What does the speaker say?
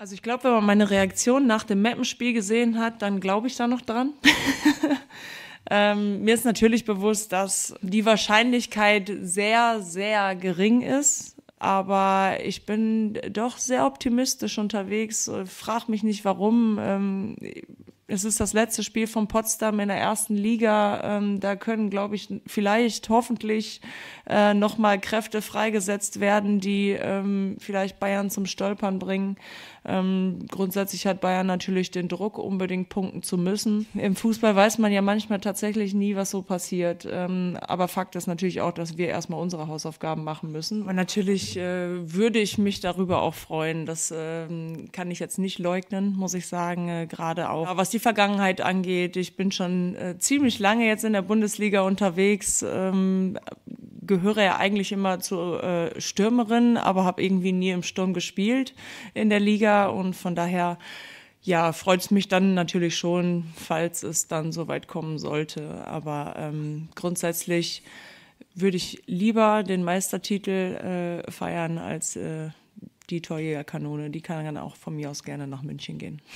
Also ich glaube, wenn man meine Reaktion nach dem Mappenspiel gesehen hat, dann glaube ich da noch dran. ähm, mir ist natürlich bewusst, dass die Wahrscheinlichkeit sehr, sehr gering ist. Aber ich bin doch sehr optimistisch unterwegs. Frag mich nicht warum. Ähm, es ist das letzte Spiel von Potsdam in der ersten Liga. Ähm, da können, glaube ich, vielleicht, hoffentlich äh, nochmal Kräfte freigesetzt werden, die ähm, vielleicht Bayern zum Stolpern bringen. Ähm, grundsätzlich hat Bayern natürlich den Druck, unbedingt punkten zu müssen. Im Fußball weiß man ja manchmal tatsächlich nie, was so passiert. Ähm, aber Fakt ist natürlich auch, dass wir erstmal unsere Hausaufgaben machen müssen. Und natürlich äh, würde ich mich darüber auch freuen. Das äh, kann ich jetzt nicht leugnen, muss ich sagen, äh, gerade auch. Was die Vergangenheit angeht, ich bin schon äh, ziemlich lange jetzt in der Bundesliga unterwegs. Ähm, gehöre ja eigentlich immer zur äh, Stürmerin, aber habe irgendwie nie im Sturm gespielt in der Liga und von daher ja, freut es mich dann natürlich schon, falls es dann so weit kommen sollte. Aber ähm, grundsätzlich würde ich lieber den Meistertitel äh, feiern als äh, die Torjägerkanone. Die kann dann auch von mir aus gerne nach München gehen.